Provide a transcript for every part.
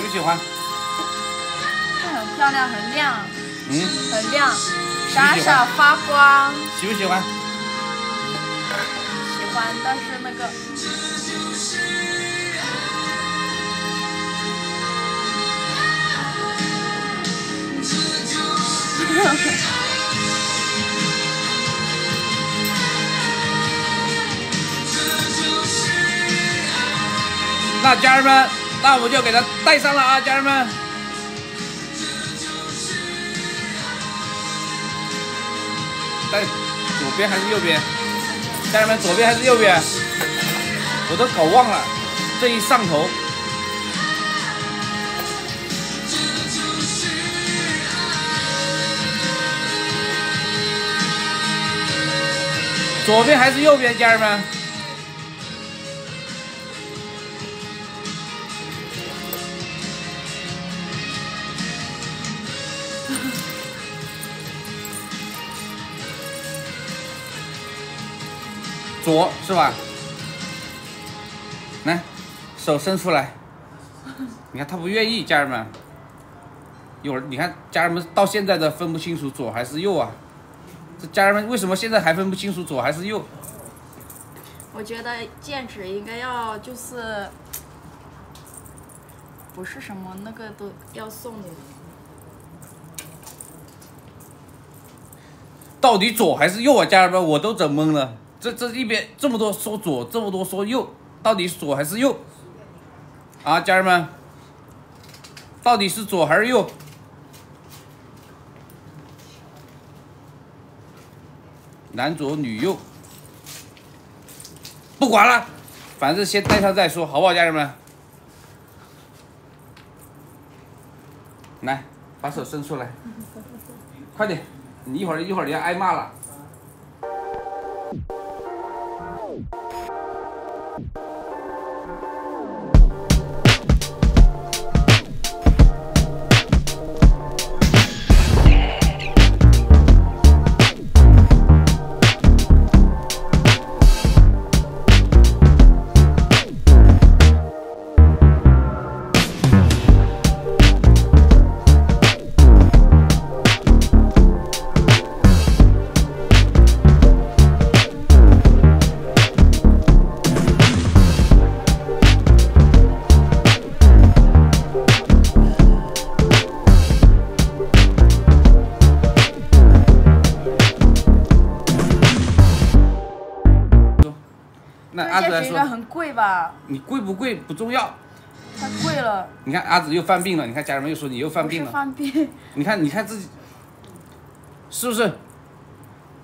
喜不喜欢？很漂亮，很亮，嗯，很亮，闪闪发光。喜不喜欢？喜欢，但是那个。那家人们，那我就给他戴上了啊，家人们。戴左边还是右边？家人们，左边还是右边？我都搞忘了，这一上头。左边还是右边，家人们？左是吧？来，手伸出来。你看他不愿意，家人们。一会儿你看，家人们到现在都分不清楚左还是右啊。这家人们为什么现在还分不清楚左还是右？我觉得戒指应该要就是，不是什么那个都要送的。到底左还是右啊，家人们，我都整懵了。这这一边这么多说左，这么多说右，到底左还是右？啊，家人们，到底是左还是右？男左女右，不管了，反正先戴上再说，好不好，家人们？来，把手伸出来，快点，你一会儿一会儿你要挨骂了。你贵不贵不重要，太贵了。你看阿紫又犯病了，你看家人们又说你又犯病了。犯病。你看，你看自己，是不是？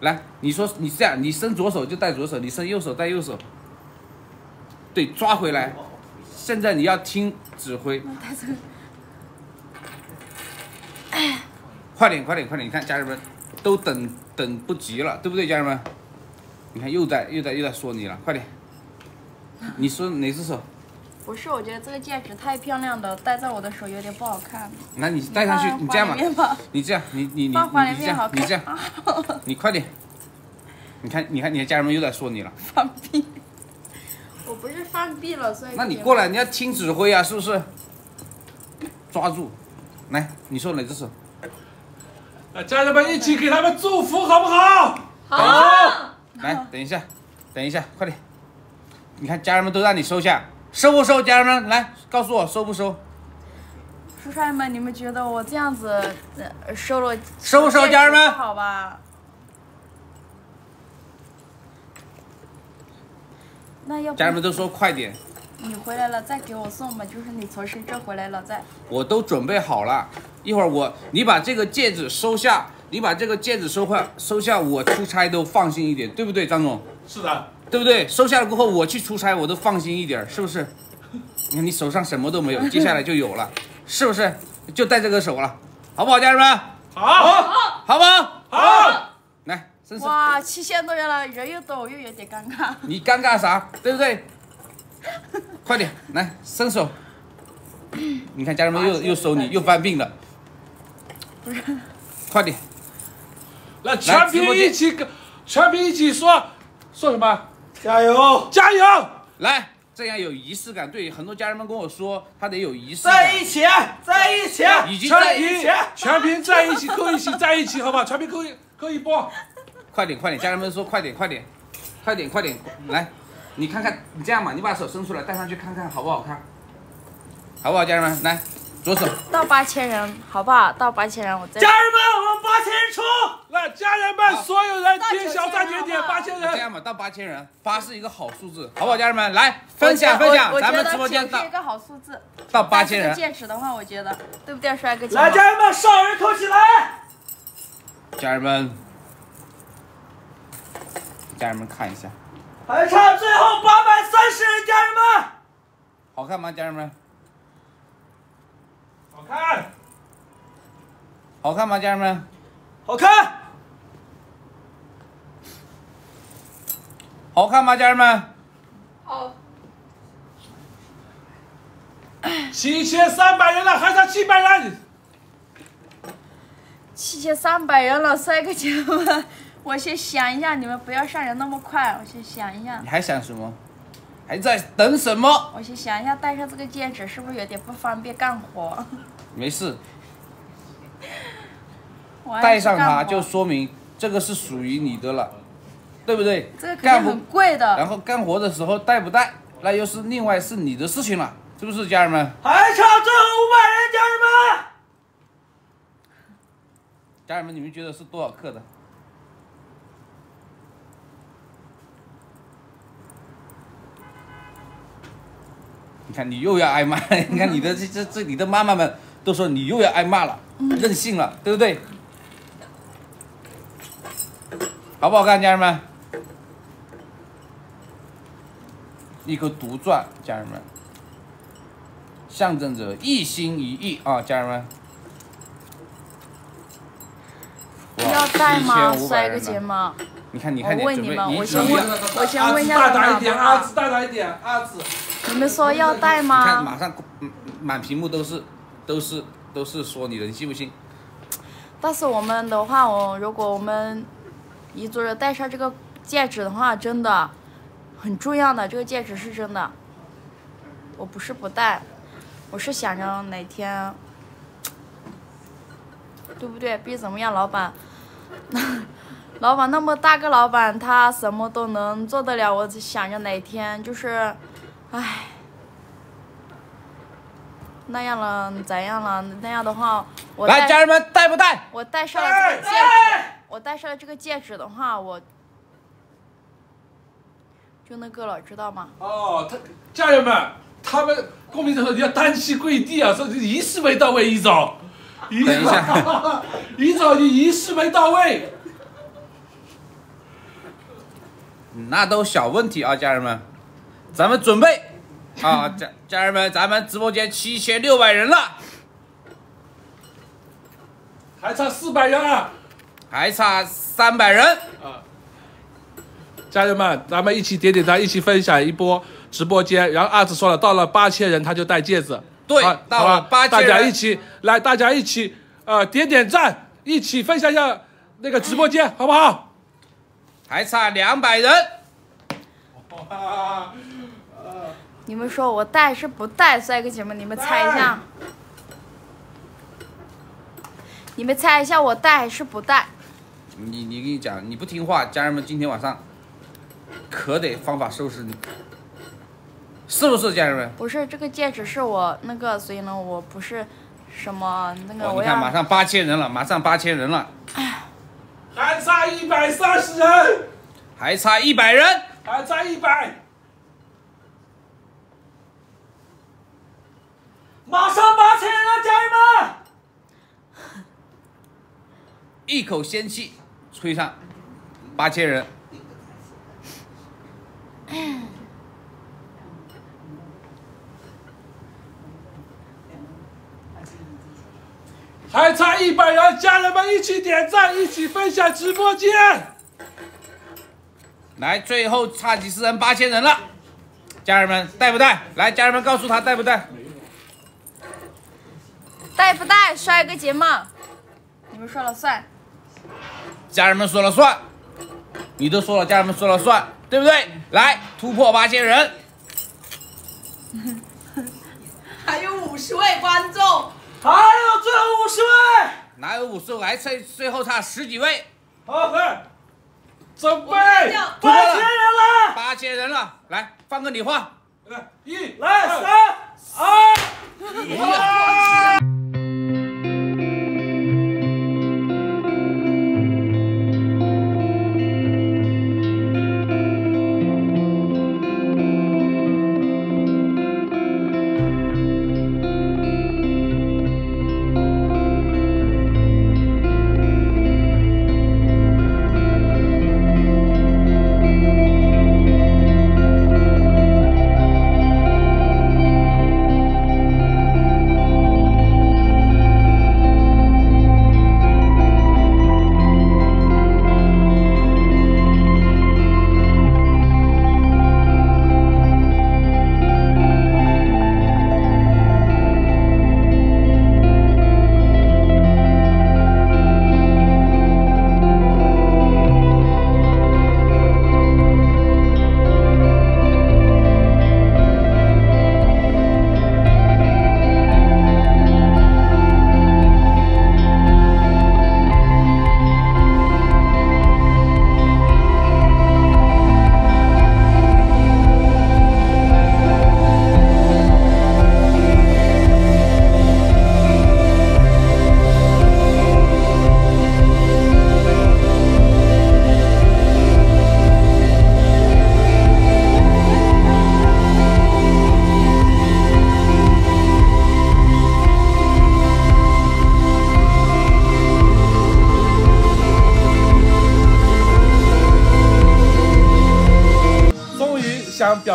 来，你说你这样，你伸左手就戴左手，你伸右手戴右手。对，抓回来。现在你要听指挥。哎。快点，快点，快点！你看家人们都等等不及了，对不对，家人们？你看又在又在又在说你了，快点。你说哪只手？不是，我觉得这个戒指太漂亮了，戴在我的手有点不好看。那你戴上去，你这样吧，你这样，你你你你这样，你这样，你快点。你看，你看，你的家人们又在说你了。放屁！我不是放屁了，所以。那你过来，你要听指挥啊，是不是？抓住，来，你说哪只手？家人们一起给他们祝福，好不好？好。来，等一下，等一下，快点。你看，家人们都让你收下，收不收？家人们来告诉我，收不收？叔帅们，你们觉得我这样子收了收不收？家人们，好吧。那要家人们都说快点。你回来了再给我送吧，就是你从深圳回来了再。我都准备好了，一会儿我你把这个戒指收下，你把这个戒指收下，收下我出差都放心一点，对不对，张总？是的。对不对？收下了过后，我去出差，我都放心一点，是不是？你看你手上什么都没有，接下来就有了，是不是？就戴这个手了，好不好，家人们？好，好不好？好。来，伸手。哇，七千多元了，人又多，我又有点尴尬。你尴尬啥？对不对？快点，来伸手。你看家人们又又收你，又犯病了。不是。快点。来，全屏一起跟，全屏一起说，说什么？加油！加油！来，这样有仪式感。对，很多家人们跟我说，他得有仪式感。在一起，在一起，已经在全屏全屏在一起，扣一起在一起，好不好？全屏扣一扣一波。快点，快点，家人们说快点，快点，快点，快点，来，你看看，你这样嘛，你把手伸出来，戴上去看看好不好看，好不好，家人们？来，左手，到八千人，好不好？到八千人，我再家人们，我们八千人冲！来，家人们，所有人到点小赞点点，八千人。这样吧，到八千人，八是一个好数字，好不好，家人们？来分享分享，咱们直播间到是一个好数字。到八千人戴这个，戒指的话，我觉得对不对，帅哥？来，家人们，少人扣起来！家人们，家人们看一下，还差最后八百三十人，家人们，好看吗？家人们，好看，好看吗？家人们，好看，好看吗？家人们，好。七千三百人了，还差七百人。七千三百人了，帅哥姐们，我先想一下，你们不要上人那么快，我先想一下你，还想什么？还在等什么？我先想一下，戴上这个戒指是不是有点不方便干活？没事，我还戴是干活上它就说明这个是属于你的了，对不对？这个肯干很贵的。然后干活的时候带不带，那又是另外是你的事情了，是不是，家人们？还差最后五百人，家人们。家人们，你们觉得是多少克的？你看，你又要挨骂，你看你的这这这，你的妈妈们都说你又要挨骂了，任性了，对不对？好不好看，家人们？一颗独钻，家人们，象征着一心一意啊，家人们。哇要戴吗，7500帅哥人了姐们？你看，你我看，我问你们，我先问，我先问一下大你们好不胆一点，阿好紫？大胆一点，阿紫。你们说要戴你看，马上嗯满屏幕都是都是都是说你的，你信不信？但是我们的话，我如果我们彝族人戴上这个戒指的话，真的很重要的，这个戒指是真的。我不是不戴，我是想着哪天，对不对？毕竟怎么样，老板，老板那么大个老板，他什么都能做得了。我只想着哪天就是，唉，那样了，怎样了？那样的话，我来，家人们带不带？我戴上了这个戒指，我戴上了这个戒指的话，我就那个了，知道吗？哦，他家人们，他们公民者说你要单膝跪地啊，说仪式没到位，一早。等一下，一早你仪式没到位。那都小问题啊，家人们，咱们准备啊，家家人们，咱们直播间七千六百人了，还差四百人啊！还差三百人。啊，家人们，咱们一起点点赞，一起分享一波直播间。然后阿紫说了，到了八千人他就戴戒指。对好到了好吧8000大家一起来，大家一起呃点点赞，一起分享一下那个直播间，好不好？还差两百人，你们说我戴是不戴？帅哥姐们，你们猜一下。你们猜一下，我戴还是不戴？你你跟你讲，你不听话，家人们今天晚上可得方法收拾你，是不是，家人们？不是这个戒指是我那个，所以呢，我不是什么那个，哦，我要你看，马上八千人了，马上八千人了，还差一百三十人，还差一百人，还差一百。马上八千人了，家人们！一口仙气吹上八千人，还差一百人，家人们一起点赞，一起分享直播间。来，最后差几十人，八千人了，家人们带不带？来，家人们告诉他带不带？戴不带？帅哥姐们，你们说了算。家人们说了算，你都说了，家人们说了算，对不对？来，突破八千人，还有五十位观众，还有最后五十位，哪有五十位？还最最后差十几位，好，来，准备，八千人了，八千人了，来放个礼花。来，一，来三二。终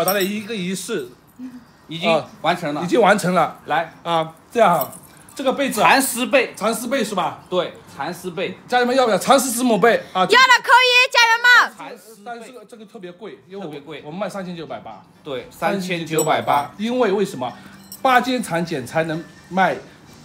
表达的一个仪式已经啊完成了，已经完成了。来。啊，这样哈，这个被子啊蚕丝被，蚕丝被是吧？对，蚕丝被，家人们要不要？蚕丝子母被啊？要的扣一，家人们。蚕丝但是这，个这个特别贵，因为我特别贵。我们卖三千九百八，对，三千九百八，，因为为什么？八间蚕茧才能卖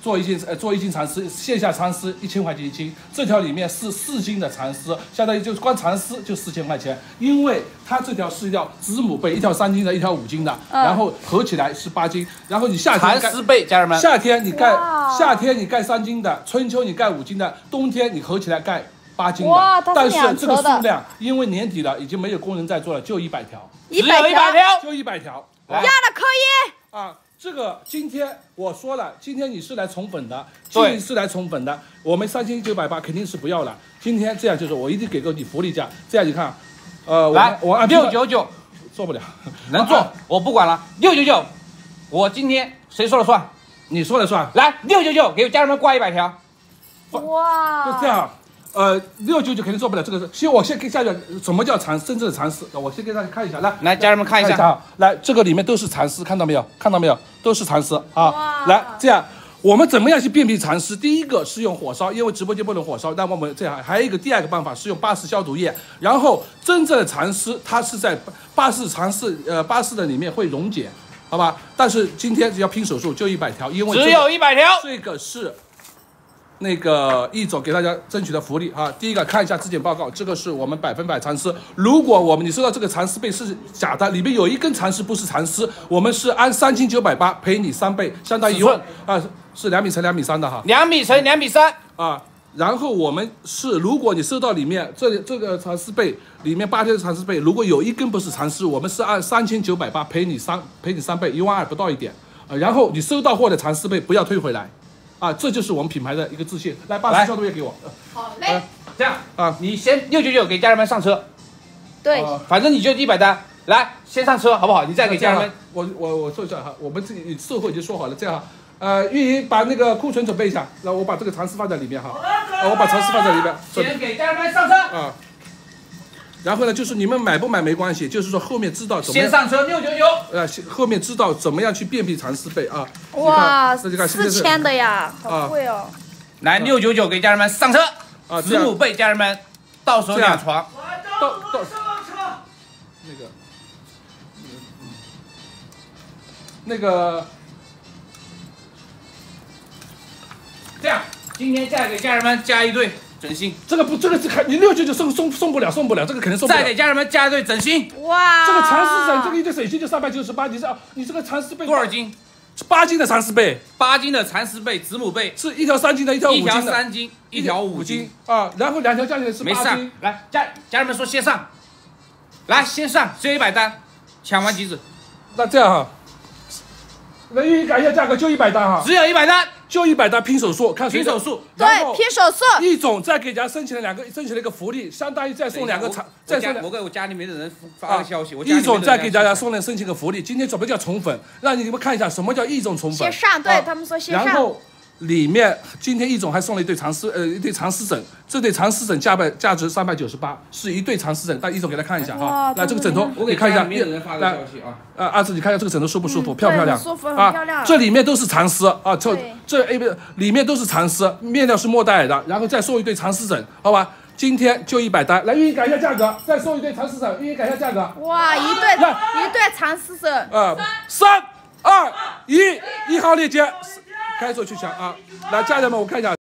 做一斤呃做一斤蚕丝，线下蚕丝一千块钱一斤，这条里面是四斤的蚕丝，相当于就是光蚕丝就四千块钱，因为它这条是一条子母被，一条三斤的，一条五斤的，然后合起来是八斤，然后你夏天蚕丝被，家人们，夏天你盖夏天你盖三斤的，春秋你盖五斤的，冬天你合起来盖八斤的。哇它是但是这个数量，因为年底了，已经没有工人在做了，就一百条，只有一百条，就一百条。来要的可以。啊，这个今天我说了，今天你是来宠粉的，是来宠粉的，我们三千九百八肯定是不要了。今天这样就是我一定给个你福利价，这样你看，呃，我来我按六九九，做不了，能做，我不管了，六九九，我今天谁说了算？你说了算，来，六九九，给家人们挂一百条，哇，就这样。呃，六九九肯定做不了这个事。先我先给大家什么叫蚕真正的蚕丝，我先给大家看一下，来来，家人们看一下，看啊，来这个里面都是蚕丝，看到没有？看到没有？都是蚕丝啊哇。来，这样我们怎么样去辨别蚕丝？第一个是用火烧，因为直播间不能火烧，那么我们这样还有一个第二个办法是用巴氏消毒液。然后真正的蚕丝，它是在巴氏蚕丝呃巴氏的里面会溶解，好吧？但是今天只要拼手速就一百条，因为只有一百条，这个是那个易总给大家争取的福利啊。第一个看一下质检报告，这个是我们百分百蚕丝。如果我们你收到这个蚕丝被是假的，里面有一根蚕丝不是蚕丝，我们是按三千九百八赔你三倍，相当于一万啊，是两米乘两米三的哈两米乘两米三，啊。然后我们是，如果你收到里面这这个蚕丝被里面八天的蚕丝被，如果有一根不是蚕丝，我们是按三千九百八赔你三赔你三倍，一万二不到一点啊。然后你收到货的蚕丝被不要退回来，啊，这就是我们品牌的一个自信。来，巴来氏消毒液给我。好呃嘞，这样。啊，你先六九九给家人们上车，对，啊反正你就一百单，来先上车好不好？你再给家人们，我我我说一下哈，我们自己售后已经说好了，这样哈，呃，运营把那个库存准备一下，然后我把这个蚕丝放在里面哈，啊，我把蚕丝放在里面，先给家人们上车，啊。然后呢，就是你们买不买没关系，就是说后面知道怎么，先上车六九九，呃，后面知道怎么样去辨别蚕丝被啊。哇，四千的呀，啊。好贵哦。来六九九给家人们上车，啊，子母被家人们到手两床，来，到到到。上车。那个，那个。这样今天再给家人们加一对整心，这个不，这个是看你六九九送送送不了，送不了，这个肯定送不了再。给家人们加一对整心，哇，这个蚕丝枕，这个一对水晶就三百九十八，你这你这个蚕丝被多少斤？八斤的蚕丝被，八斤的蚕丝被、子母被，是一条三斤的，一条五斤的一条斤，三斤，一条五斤，啊，然后两条加起来是没上八斤。。来，家家人们说先上，来先上，只有一百单，抢完即止，那这样哈，那愿意改一下价格，就一百单哈，只有一百单，就一百单拼手速，看谁拼手速。对，拼手速，一总再给大家申请了两个，申请了一个福利，相当于再送两个等一下产，我我家再送两我给我家里面的人发个消息，我家里易面的人总再给大家送了申请个福利，今天准备叫宠粉，让你们看一下什么叫一总宠粉。先上对啊他们说先上。然后里面今天易总还送了一对长丝，呃，一对长丝枕，这对长丝枕价百价值三百九十八，是一对长丝枕，但易总给他看一下哈哇。来，这个枕头我给你看一下，没有人发个来消息啊。啊，阿紫，你看一下这个枕头舒不舒服，嗯漂不漂亮？舒服很啊漂亮这里面都是蚕丝啊，这这 A 不里面都是蚕丝，面料是莫代尔的，然后再送一对蚕丝枕，好吧？今天就一百单，来运营改一下价格，再送一对蚕丝枕，运营改一下价格。哇，一对来一对蚕丝枕，呃，三二一，一号链接，开锁去抢啊！来，家人们，我看一下。